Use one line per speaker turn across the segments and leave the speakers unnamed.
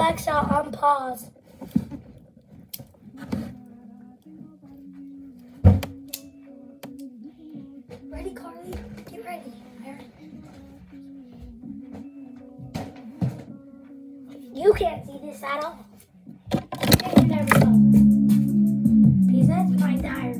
Alexa on pause. Ready, Carly? Get ready. You can't see this at all. That's my diary.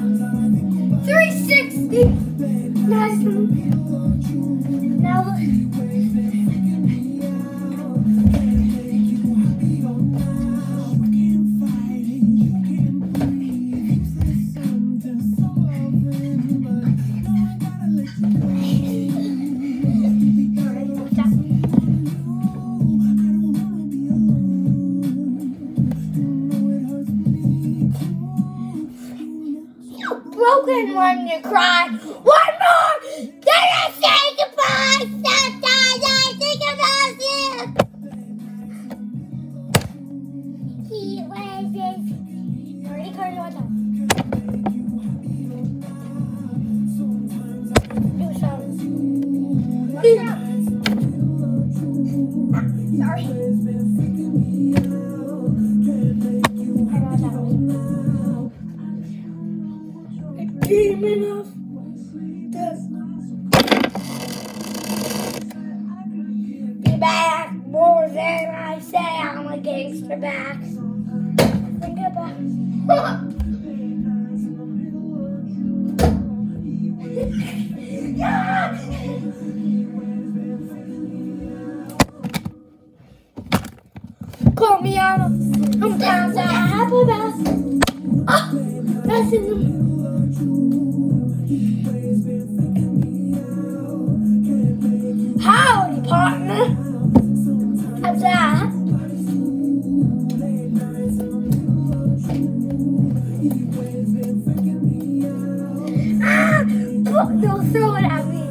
360. Nice. Now broken one to cry. One more! Then I say goodbye! Sometimes I think about you! He was this. Ready, Carly, watch out. Do some.
Watch out.
Ah, sorry. Dreaming of be back more than I say I'm a gangster back. Think about Call me out. I have a best. Ah, that's in the Howdy, partner. How's that? Ah, don't throw it at me.